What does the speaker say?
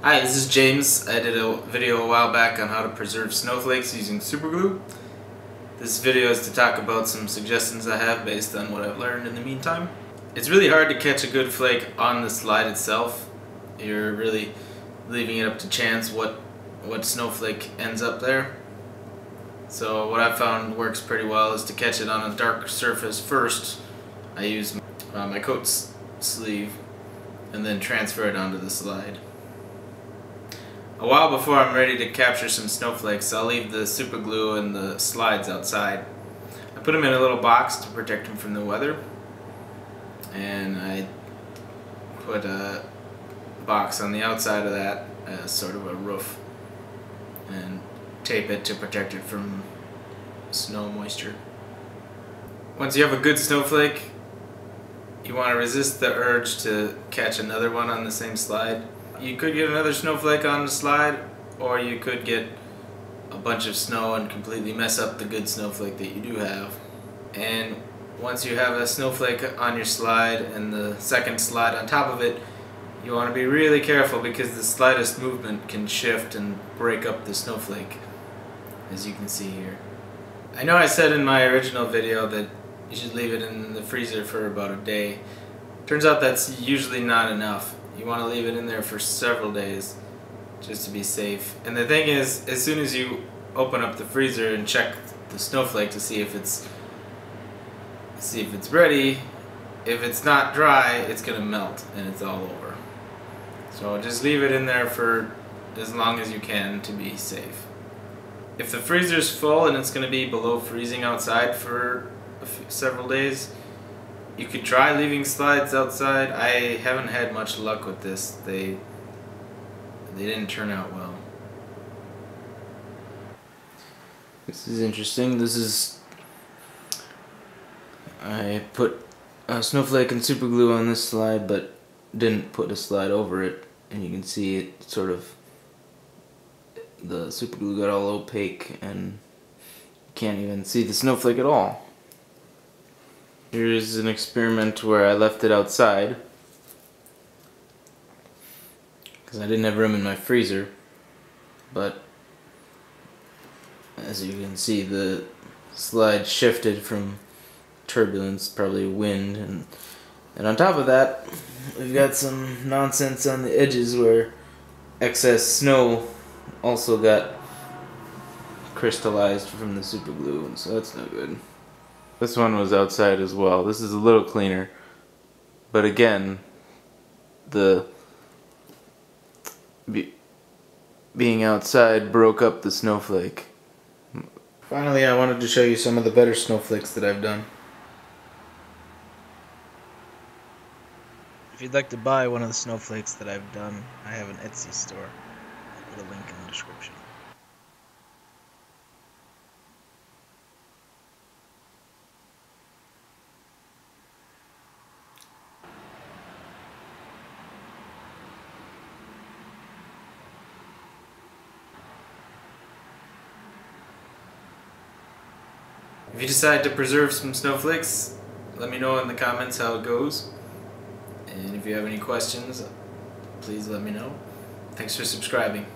Hi, this is Jaymes. I did a video a while back on how to preserve snowflakes using superglue. This video is to talk about some suggestions I have based on what I've learned in the meantime. It's really hard to catch a good flake on the slide itself. You're really leaving it up to chance what, what snowflake ends up there. So what I've found works pretty well is to catch it on a dark surface first. I use uh, my coat sleeve and then transfer it onto the slide. A while before I'm ready to capture some snowflakes, I'll leave the super glue and the slides outside. I put them in a little box to protect them from the weather. And I put a box on the outside of that as sort of a roof and tape it to protect it from snow moisture. Once you have a good snowflake, you want to resist the urge to catch another one on the same slide you could get another snowflake on the slide, or you could get a bunch of snow and completely mess up the good snowflake that you do have. And once you have a snowflake on your slide and the second slide on top of it, you want to be really careful because the slightest movement can shift and break up the snowflake, as you can see here. I know I said in my original video that you should leave it in the freezer for about a day. Turns out that's usually not enough. You want to leave it in there for several days just to be safe. And the thing is, as soon as you open up the freezer and check the snowflake to see if it's see if it's ready, if it's not dry, it's gonna melt and it's all over. So just leave it in there for as long as you can to be safe. If the freezer's full and it's gonna be below freezing outside for several days, you could try leaving slides outside. I haven't had much luck with this. They they didn't turn out well. This is interesting. This is I put a snowflake and super glue on this slide but didn't put a slide over it and you can see it sort of the super glue got all opaque and you can't even see the snowflake at all. Here's an experiment where I left it outside. Because I didn't have room in my freezer. But as you can see the slide shifted from turbulence probably wind and and on top of that we've got some nonsense on the edges where excess snow also got crystallized from the super glue so that's no good this one was outside as well. This is a little cleaner. But again, the be, being outside broke up the snowflake. Finally, I wanted to show you some of the better snowflakes that I've done. If you'd like to buy one of the snowflakes that I've done, I have an Etsy store. I'll put a link in the description. If you decide to preserve some snowflakes, let me know in the comments how it goes. And if you have any questions, please let me know. Thanks for subscribing.